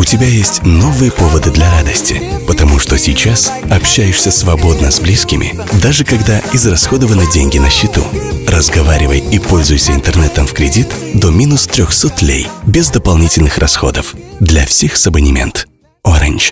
У тебя есть новые поводы для радости, потому что сейчас общаешься свободно с близкими, даже когда израсходованы деньги на счету. Разговаривай и пользуйся интернетом в кредит до минус 300 лей, без дополнительных расходов. Для всех с абонемент. Orange.